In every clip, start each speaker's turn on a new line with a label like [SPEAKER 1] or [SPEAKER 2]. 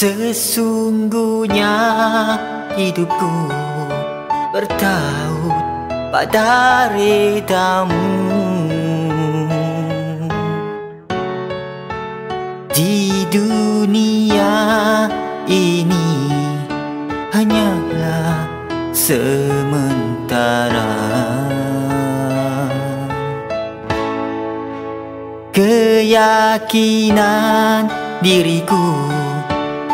[SPEAKER 1] Sesungguhnya hidupku bertaut pada redamu Di dunia ini hanyalah sementara. Keyakinan diriku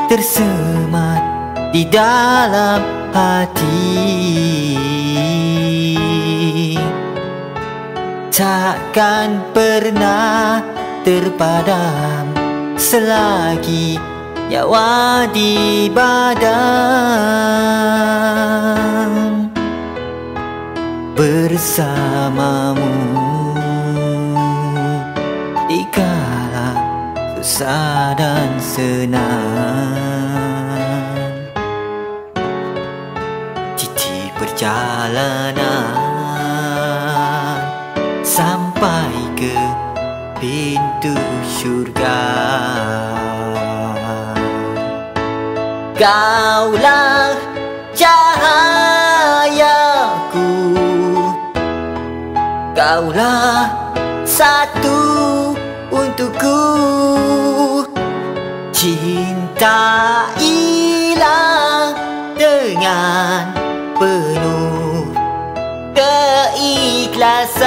[SPEAKER 1] tersemat di dalam hati. Takkan pernah terpadam selagi nyawa di badan. Bersamamu susah dan senang. Perjalanan sampai ke pintu syurga. Kaulah cahayaku. Kaulah satu untukku Cinta hilang dengan penuh keikhlasan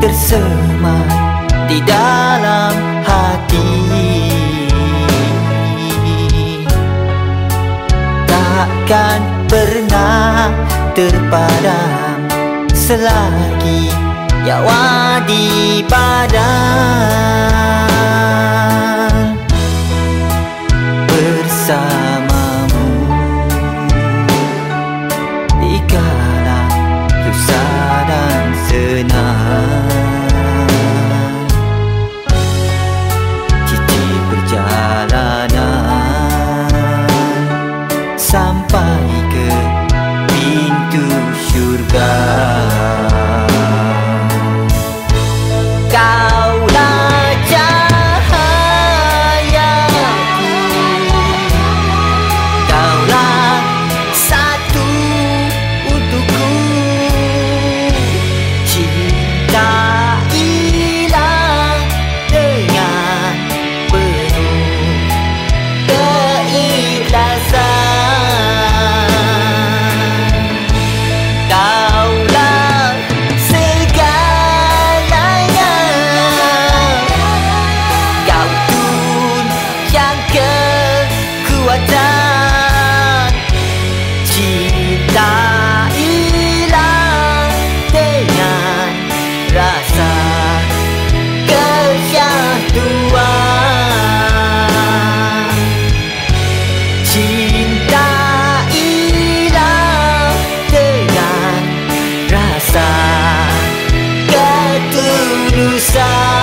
[SPEAKER 1] tersemat di dalam hati. Takkan pernah terpadam selagi nyawa di badan syurga Goose